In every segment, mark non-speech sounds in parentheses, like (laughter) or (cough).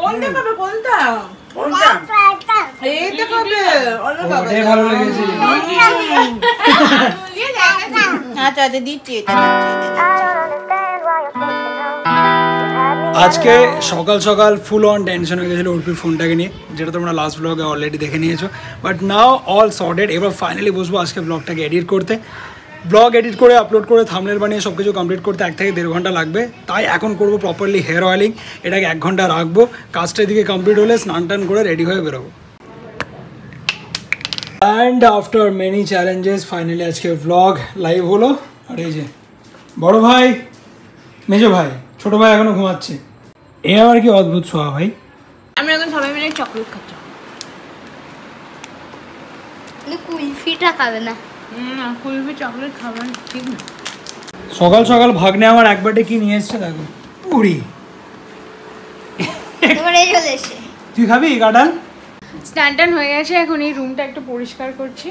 কোনটা খাবে কোনটা কোনটা? এইটা খাবে অন্য খাবে। ভালো লেগেছে। আচ্ছা আচ্ছা এটা দিচ্ছি। আজকে সকাল সকাল ফুল অন টেনশন হয়ে গেছিল উর্পির ফোনটাকে নিয়ে যেটা তোমরা লাস্ট ব্লগে অলরেডি দেখে নিয়েছো। বাট নাও অল সর্টেড এবার ফাইনালি বসবো আজকে ব্লগটাকে এডিট করতে। ব্লগ এডিট করে আপলোড করে থামলের বানিয়ে সব কিছু কমপ্লিট করতে এক থেকে দেড় ঘণ্টা লাগবে। তাই এখন করব প্রপারলি হেয়ার অয়েলিং এটাকে এক ঘণ্টা রাখব। কাজটা এদিকে কমপ্লিট হলে স্নান টান করে রেডি হয়ে বেরোবো। And after many challenges finally আজকে ব্লগ লাইভ হলো। আর এই যে বড় ভাই মেজো ভাই ছোট ভাই এখনও ঘুমাচ্ছে। এ আবার কি অদ্ভুত ছোঁয়া ভাই। আমরা এখন সবাই মিলে চকলেট খাচ্ছি। কুলফিটা খাবে না। কুলফি চকলেট খাবার ঠিক না। সকাল সকাল ভাগ্নে আমার এক বাটে কি নিয়ে এসছে দেখো। এসে। তুই খাবি কাঁঠাল? স্নান টান হয়ে গেছে এখন এই রুমটা একটু পরিষ্কার করছি।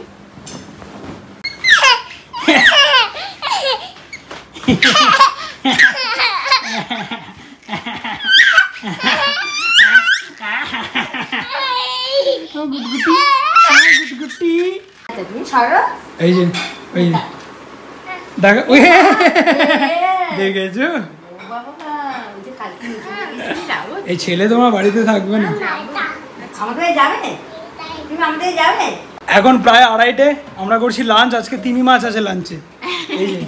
(laughs) এই যে এই যে। দেখো উই, দেখেছ? এই ছেলে তোমার বাড়িতে থাকবে না? আমাদের যাবে? তুমি আমাদের যাবে? এখন প্রায় আড়াইটে আমরা করছি লাঞ্চ আজকে তিমি মাছ আছে লাঞ্চে এই যে।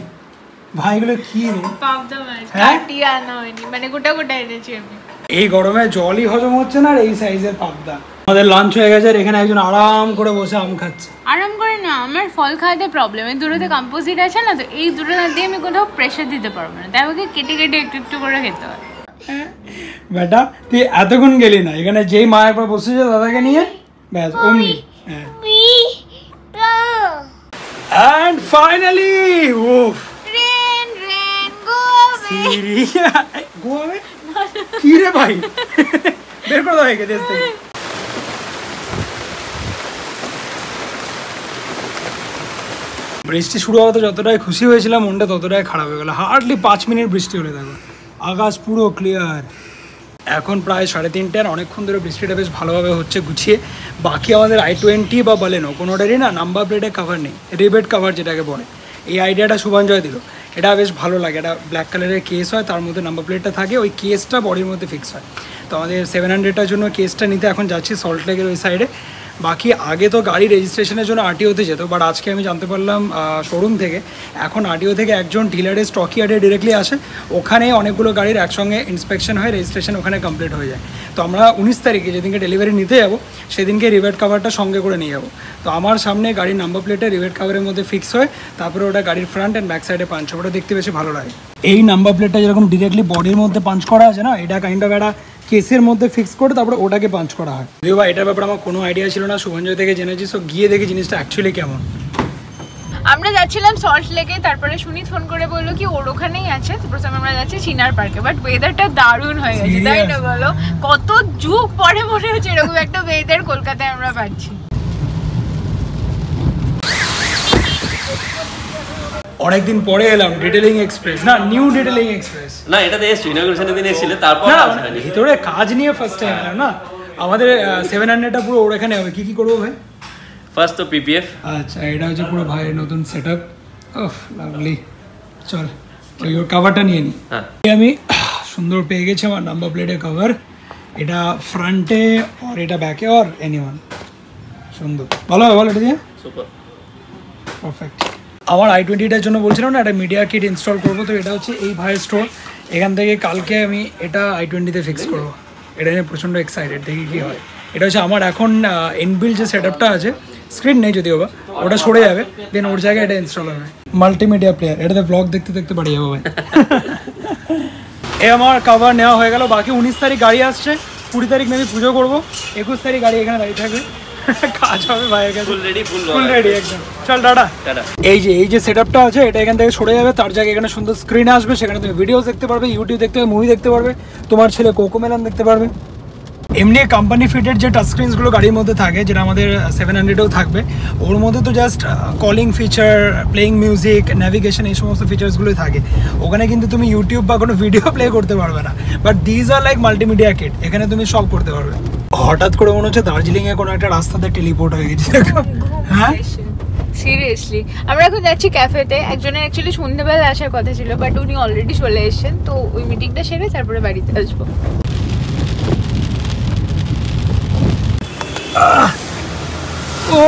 ভাইগুলো কি রে? পাবদা মাছ হ্যাঁ? কাটিয়ে আনা হয়নি মানে গোটা গোটা এনেছি আমি। এই গরমে জলই হজম হচ্ছে না আর এই সাইজের পাবদা। আমাদের লাঞ্চ হয়ে গেছে আর এখানে একজন আরাম করে বসে আম খাচ্ছে। আরাম না আমার ফল খাওয়াতে প্রবলেম এই দুটোতে কম্পোজিট আছে না তো এই দুটো না দিয়ে আমি কোথাও প্রেশার দিতে পারব না। তাই আমাকে কেটে কেটে একটু একটু করে খেতে হয়। বেটা তুই এতক্ষণ গেলি না এখানে যেই মা একবার বসেছে দাদাকে নিয়ে? ব্যাস অমনি। হ্যাঁ। অ্যান্ড ফাইনালি উফ। রেন রেন গো সিরিয়া গোয়াবে কি রে ভাই? বের করে দাও একে দেশ থেকে। বৃষ্টি শুরু হওয়াতে যতটাই খুশি হয়েছিলাম, মনটা ততটাই খারাপ হয়ে গেল। হার্ডলি পাঁচ মিনিট বৃষ্টি হলে দেখো। আকাশ পুরো ক্লিয়ার এখন প্রায় সাড়ে তিনটার অনেকক্ষণ ধরে বৃষ্টিটা বেশ ভালোভাবে হচ্ছে গুছিয়ে। বাকি আমাদের আই টোয়েন্টি বা বলেনো কোনোটারই না নাম্বার প্লেটে কাভার নেই রিবেট কাভার যেটাকে বলে। এই আইডিয়াটা শুভাঞ্জয় দিল। এটা বেশ ভালো লাগে, এটা ব্ল্যাক কালারের কেস হয়, তার মধ্যে নাম্বার প্লেটটা থাকে, ওই কেসটা বডির মধ্যে ফিক্স হয়। তো আমাদের সেভেন হান্ড্রেডটার জন্য কেসটা নিতে এখন যাচ্ছি সল্ট লেকের ওই সাইডে বাকি আগে তো গাড়ি রেজিস্ট্রেশনের জন্য আরটিওতে যেত বাট আজকে আমি জানতে পারলাম শোরুম থেকে। এখন আরটিও থেকে একজন ডিলারের স্টক ইয়ার্ডে ডিরেক্টলি আসে। ওখানে অনেকগুলো গাড়ির একসঙ্গে ইন্সপেকশন হয়ে রেজিস্ট্রেশন ওখানে কমপ্লিট হয়ে যায়। তো আমরা উনিশ তারিখে যেদিনকে ডেলিভারি নিতে যাব, সেদিনকে রিভেট কাভারটা সঙ্গে করে নিয়ে যাব। তো আমার সামনে গাড়ির নাম্বার প্লেটে রিভেট কাভারের মধ্যে ফিক্স হয়, তারপরে ওটা গাড়ির ফ্রন্ট অ্যান্ড ব্যাক সাইডে পাঞ্চ ওটা দেখতে বেশি ভালো লাগে। এই নাম্বার প্লেটটা যেরকম ডিরেক্টলি বডির মধ্যে পাঞ্চ করা আছে না, এটা কাইন্ড অফ একটা কেসের মধ্যে ফিক্স করে তারপরে ওটাকে পাঞ্চ করা হয়। যদিও বা এটার ব্যাপারে আমার কোনো আইডিয়া ছিল না, শুভঞ্জয় থেকে জেনেছি সো গিয়ে দেখি জিনিসটা অ্যাকচুয়ালি কেমন। আমরা যাচ্ছিলাম সল্ট লেকে তারপরে সুনীত ফোন করে বলল কি ওর ওখানেই আছে। তো প্রথমে আমরা যাচ্ছি চিনার পার্কে বাট ওয়েদারটা দারুণ হয়ে গেছে তাই না বলো? কত যুগ পরে মনে হচ্ছে এরকম একটা ওয়েদার কলকাতায় আমরা পাচ্ছি। অনেকদিন পরে এলাম ডিটেলিং এক্সপ্রেস না নিউ ডিটেলিং এক্সপ্রেস না এটাতে এসছো ইনগ্রেশনের দিন এসেছিলে তারপর না। ভিতরে কাজ নিয়ে ফার্স্ট টাইম এলাম না? আমাদের সেভেন হান্ড্রেডটা পুরো ওর এখানে হবে। কী কী করব ভাই? ফার্স্ট তো পিপিএফ আচ্ছা এটা হচ্ছে পুরো ভাইয়ের নতুন সেট আপ লাভলি চল তো ওর কাভারটা নিয়ে নিই হ্যাঁ। আমি সুন্দর পেয়ে গেছি আমার নাম্বার প্লেটের কভার এটা ফ্রন্টে আর এটা ব্যাকে আর এনি ওয়ান সুন্দর। ভালো হবে বল এটা দিয়ে। সুপার পারফেক্ট আমার আই টোয়েন্টিটার জন্য বলছিলাম না একটা মিডিয়া কিট ইনস্টল করব তো এটা হচ্ছে এই ভাইয়ের স্টোর এখান থেকে কালকে আমি এটা আই টোয়েন্টিতে ফিক্স করব। এটা নিয়ে প্রচণ্ড এক্সাইটেড দেখি কী হয়। এটা হচ্ছে আমার এখন ইনবিল যে সেট আপটা আছে স্ক্রিন নেই যদিও বা ওটা সরে যাবে দেন ওর জায়গায় এটা ইনস্টল হবে। মাল্টিমিডিয়া প্লেয়ার এটাতে ব্লগ দেখতে দেখতে বাড়ি যাব ভাই। (laughs) এ আমার কভার নেওয়া হয়ে গেল বাকি উনিশ তারিখ গাড়ি আসছে কুড়ি তারিখ মেবি পুজো করব একুশ তারিখ গাড়ি এখানে দাঁড়িয়ে থাকবে। (laughs) কাজ হবে ভাইয়ের কাছে। ফুল রেডি ফুল রেডি একদম। চল টাটা। টাটা। এই যে এই যে সেটআপটা আছে এটা এখান থেকে সরে যাবে তার জায়গায় এখানে সুন্দর স্ক্রিন আসবে সেখানে তুমি ভিডিওস দেখতে পারবে ইউটিউব দেখতে পারবে মুভি দেখতে পারবে তোমার ছেলে কোকো মেলান দেখতে পারবে। এমনি কোম্পানি ফিটেড যে টাচ স্ক্রিনসগুলো গাড়ির মধ্যে থাকে, যেটা আমাদের সেভেন হান্ড্রেডেও থাকবে, ওর মধ্যে তো just calling feature playing music navigation এই সমস্ত ফিচার্সগুলোই থাকে। ওখানে কিন্তু তুমি ইউটিউব বা কোনো ভিডিও প্লে করতে পারবে না। But these are like multimedia kit এখানে তুমি সব করতে পারবে। হঠাৎ করে মনে হচ্ছে দার্জিলিংয়ে কোনো একটা রাস্তাতে টেলিপোর্ট হয়ে গেছে। হ্যাঁ? সিরিয়াসলি আমরা এখন যাচ্ছি ক্যাফেতে একজনের অ্যাকচুয়ালি সন্ধ্যেবেলা আসার কথা ছিল বাট উনি অলরেডি চলে এসেছেন, তো ওই মিটিংটা সেরে তারপরে বাড়িতে আসব। ও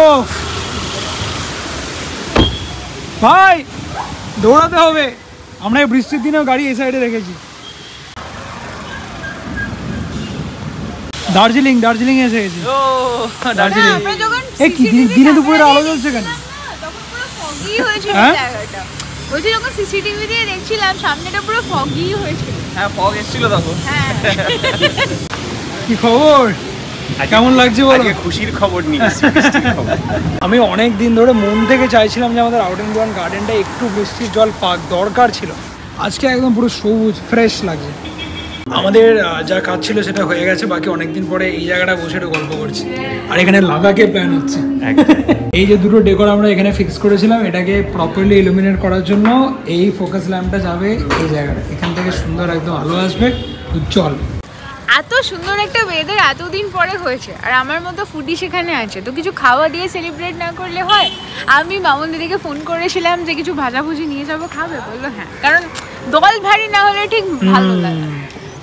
ভাই দৌড়াতে হবে। আমরা এই বৃষ্টির দিনেও গাড়ি এই সাইডে রেখেছি। দার্জিলিং দার্জিলিং এসে গেছি। দার্জিলিং। কি দিনে দুপুরে আলো জ্বলছে কেন? হয়েছিল হ্যাঁ? জায়গাটা। বলছি যখন সিসিটিভি দিয়ে দেখছিলাম সামনেটা পুরো হয়েছিল। হ্যাঁ ফগ এসেছিল তখন। হ্যাঁ। কি খবর? কেমন লাগছে বলো? খুশির খবর (laughs) আমি অনেক দিন ধরে মন থেকে চাইছিলাম যে আমাদের আউট গোয়ান গার্ডেনটা একটু বৃষ্টির জল পাক দরকার ছিল। আজকে একদম পুরো সবুজ ফ্রেশ লাগছে। আমাদের যা কাজ ছিল সেটা হয়ে গেছে বাকি অনেকদিন পরে এই জায়গাটা বসে একটু গল্প করছি। আর এখানে লাদাখে প্ল্যান হচ্ছে। (laughs) এই যে দুটো ডেকোর আমরা এখানে ফিক্স করেছিলাম এটাকে প্রপারলি ইলুমিনেট করার জন্য এই ফোকাস ল্যাম্পটা যাবে এই জায়গাটা। এখান থেকে সুন্দর একদম আলো আসবে উজ্জ্বল। এত সুন্দর একটা ওয়েদার এতদিন পরে হয়েছে। আর আমার মতো ফুডি সেখানে আছে। তো কিছু খাওয়া দিয়ে সেলিব্রেট না করলে হয়? আমি মামুন দিদিকে ফোন করেছিলাম যে কিছু ভাজাভুজি নিয়ে যাব খাবে? বলল হ্যাঁ। কারণ দল ভারী না হলে ঠিক ভালো লাগে।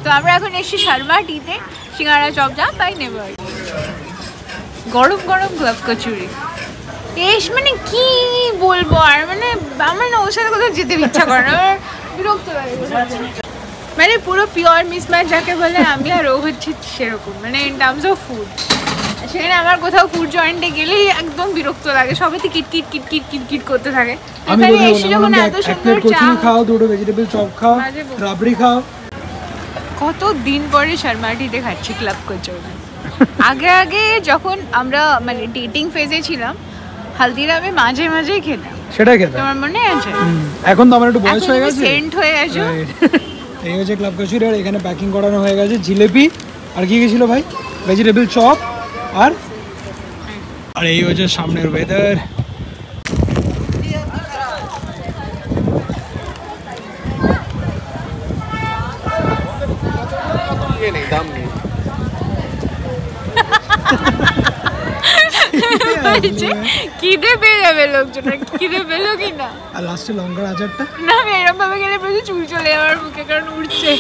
তো আমরা এখন এসেছি শর্মা টিতে। সিঙ্গারা চপ যা পাই নেব গরম গরম গোলাপ কচুরি। এস মানে কি বলব আর? মানে আমার না ওর সাথে কোথাও যেতে ইচ্ছা করে না। বিরক্ত লাগে। মানে পুরো পিওর মিসম্যাচ যাকে বলে আমি আর ও হচ্ছে সেরকম মানে ইন টার্মস অফ ফুড সেখানে আমার কোথাও ফুড জয়েন্টে গেলেই একদম বিরক্ত লাগে সবাই তো kit kit kit kit kit kit করতে থাকে। আমি এসে যখন এত সুন্দর চা খাও দুটো ভেজিটেবল চপ খাও রাবড়ি খাও। কত দিন পরে শর্মাটিতে খাচ্ছি ক্লাব কচুরি আগে আগে যখন আমরা মানে ডেটিং ফেজে ছিলাম হালদিরামে মাঝে মাঝেই খেতাম। সেটা খেতে তোমার মনে আছে? এখন তো আমার একটু বয়স হয়ে গেছে। সেন্ট হয়ে গেছো. এই হচ্ছে ক্লাব কচুরি আর এখানে প্যাকিং করানো হয়ে গেছে জিলেপি। আর কি গেছিল ভাই? ভেজিটেবল চপ আর আর এই হচ্ছে সামনের ওয়েদার (laughs) বলছে, খিদে পেয়ে যাবে লোকজন আর খিদে পেল কি না? আর লাস্টে লঙ্কার আচারটা? না আমি এরকম ভাবে গেলে প্রচুর চুল চলে যাওয়ার মুখে কারণ উঠছে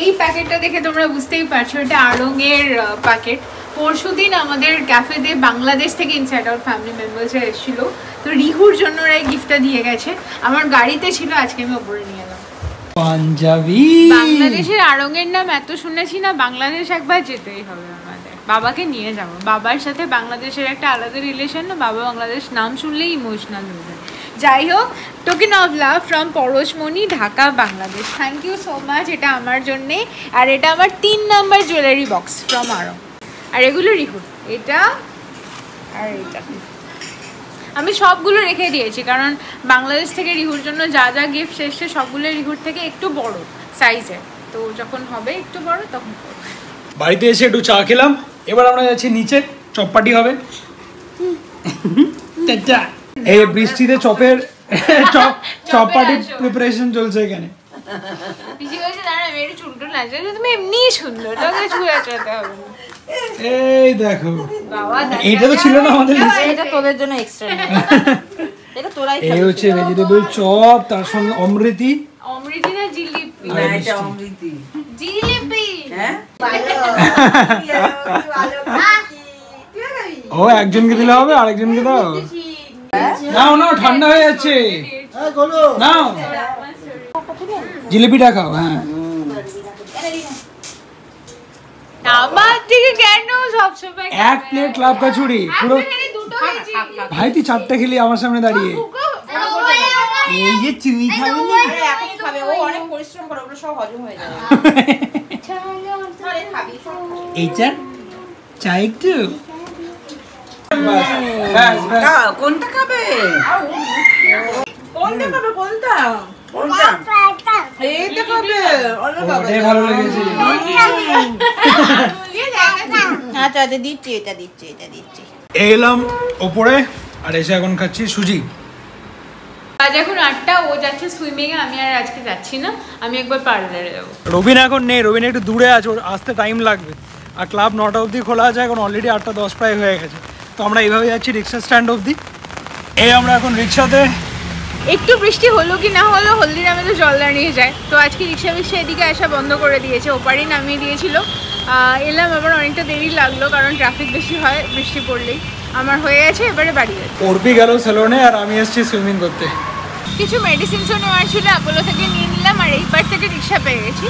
এই প্যাকেটটা দেখে তোমরা বুঝতেই পারছ এটা আড়ংয়ের প্যাকেট। পরশু দিন আমাদের ক্যাফেতে বাংলাদেশ থেকে ইনসাইড আউট ফ্যামিলি মেম্বার্স এসেছিল। তো রিহুর জন্য ওরা গিফটটা দিয়ে গেছে। আমার গাড়িতে ছিল আজকে আমি ওপরে নিয়ে পাঞ্জাবি। বাংলাদেশের আড়ংয়ের নাম এত শুনেছি না, বাংলাদেশ একবার যেতেই হবে আমাদের। বাবাকে নিয়ে যাব। বাবার সাথে বাংলাদেশের একটা আলাদা রিলেশন না বাবা বাংলাদেশ নাম শুনলেই ইমোশনাল হয়ে যায়। যাই হোক token of love from Parashmoni, Dhaka, Bangladesh. Thank you so much এটা আমার জন্যে। আর এটা আমার তিন number jewellery box from Aarong আর এগুলো রিহুর এটা আর এটা। আমি সবগুলো রেখে দিয়েছি কারণ বাংলাদেশ থেকে রিহুর জন্য যা যা গিফট এসছে সবগুলো রিহুর থেকে একটু বড় সাইজে তো যখন হবে একটু বড় তখন বাড়িতে এসে একটু চা খেলাম এবার আমরা যাচ্ছি নিচে চপপাটি হবে। (laughs) এই বৃষ্টিতে চপের (laughs) চপ চপপাটির আসো। প্রিপারেশন চলছে এখানে। পিসি বলছে দাঁড়া আমি একটু চুল টুল আছে তুমি এমনিই সুন্দর তোকে চুল আঁচড়াতে হবে এই দেখো। এইটা তো ছিল না আমাদের এটা তোদের জন্য এক্সট্রা এটা তোরাই এই হচ্ছে ভেজিটেবল চপ তার সঙ্গে অমৃতি। অমৃতি না জিলিপি? আর মিষ্টি। অমৃতি। জিলিপি? হ্যাঁ? (laughs) ও একজনকে দিলে হবে আরেকজনকে দাও। নাও নাও ঠান্ডা হয়ে যাচ্ছে। নাও। জিলিপিটা খাও হ্যাঁ। আমার থেকে কেন সবসময় এক প্লেট লাভ কাচুরি পুরো ভাই তুই চারটে খেলি আমার সামনে দাঁড়িয়ে এই যে চিনি খাবি না? আরে এখন খাবে ও অনেক পরিশ্রম করে ওগুলো সব হজম হয়ে যাবে সব এইটা চা একটু। কোনটা খাবে কোনটা খাবে কোনটা কোনটা ওটাই ভালো লেগেছে। (laughs) আচ্ছা আচ্ছা দিচ্ছি এটা দিচ্ছি এটা দিচ্ছি। এলাম ওপরে আর এসে এখন খাচ্ছি সুজি। আজ এখন আটটা ও যাচ্ছে সুইমিং আমি আর আজকে যাচ্ছি না। আমি একবার পার্লারে যাব। রবিন এখন নেই রবিন একটু দূরে আছে ওর আসতে টাইম লাগবে। আর ক্লাব নটা অবধি খোলা আছে এখন অলরেডি আটটা দশ প্রায় হয়ে গেছে। তো আমরা এইভাবে যাচ্ছি রিক্সা স্ট্যান্ড অবধি। এই আমরা এখন রিক্সাতে একটু বৃষ্টি হলো কি না হলো হলদিরামে তো জল দাঁড়িয়ে যায়। তো আজকে রিক্সা ফিক্সা এদিকে আসা বন্ধ করে দিয়েছে ওপারেই নামিয়ে দিয়েছিল। এলাম আবার অনেকটা দেরি লাগল কারণ ট্রাফিক বেশি হয় বৃষ্টি পড়লেই। আমার হয়ে গেছে এবারে বাড়ি যাচ্ছে। অর্পি গেল সেলুনে আর আমি এসেছি সুইমিং করতে। কিছু মেডিসিনসও নেওয়ার ছিল অ্যাপোলো থেকে নিয়ে নিলাম আর এই পার থেকে রিক্সা পেয়ে গেছি।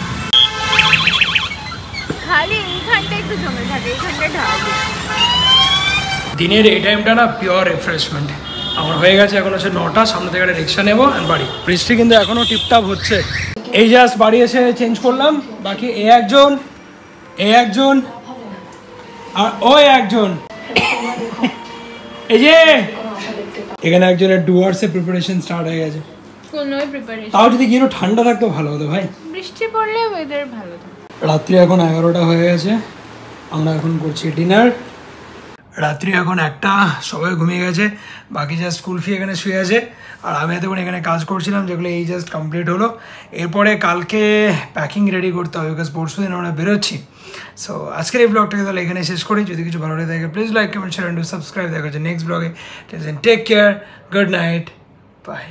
খালি এইখানটা একটু জমে থাকে এইখানটা ঢাল দিনের এই টাইমটা না পিওর রিফ্রেশমেন্ট আমার হয়ে গেছে এখন হচ্ছে নটা সামনে থেকে একটা রিক্সা নেব আর বাড়ি। বৃষ্টি কিন্তু এখনও টিপটাপ হচ্ছে। এই জাস্ট বাড়ি এসে চেঞ্জ করলাম বাকি এ একজন এ একজন আর ও একজন। এই যে এখানে একজনের ডুয়ার্সের প্রিপারেশন স্টার্ট হয়ে গেছে। প্রিপারেশন তাও যদি গিয়ে ঠান্ডা থাকতো ভালো হতো ভাই। বৃষ্টি পড়লে ওয়েদার ভালো থাকে রাত্রি এখন এগারোটা হয়ে গেছে আমরা এখন করছি ডিনার রাত্রি এখন একটা, সবাই ঘুমিয়ে গেছে, বাকি যা স্কুল ফি এখানে শুয়ে আছে। আর আমি এতক্ষণ এখানে কাজ করছিলাম, যেগুলো এই জাস্ট কমপ্লিট হলো। এরপরে কালকে প্যাকিং রেডি করতে হবে বিকজ পরশু দিন আমরা বেরোচ্ছি। সো আজকের এই ব্লগটাকে তাহলে এখানে শেষ করি। যদি কিছু ভালো লাগে থাকে please like comment share and subscribe দেখা হচ্ছে নেক্সট ব্লগে take care good night bye